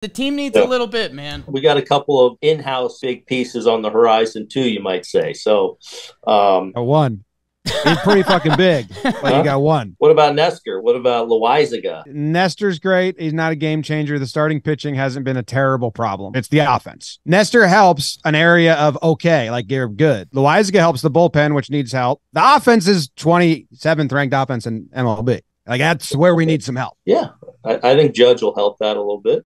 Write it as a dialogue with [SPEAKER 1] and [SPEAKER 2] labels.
[SPEAKER 1] The team needs
[SPEAKER 2] Yeah.
[SPEAKER 1] a little bit, man.
[SPEAKER 2] We got a couple of in-house big pieces on the horizon too, you might say. So, um,
[SPEAKER 3] A one. He's pretty fucking big, but
[SPEAKER 2] Huh?
[SPEAKER 3] you got one.
[SPEAKER 2] what about Nestor? What about Loáisiga?
[SPEAKER 3] Nestor's great. He's not a game changer. The starting pitching hasn't been a terrible problem. It's the offense. Nestor helps an area of okay, like you're good. Loáisiga helps the bullpen, which needs help. The offense is 27th ranked offense in MLB. Like that's where we need some help.
[SPEAKER 2] Yeah, I, I think Judge will help that a little bit.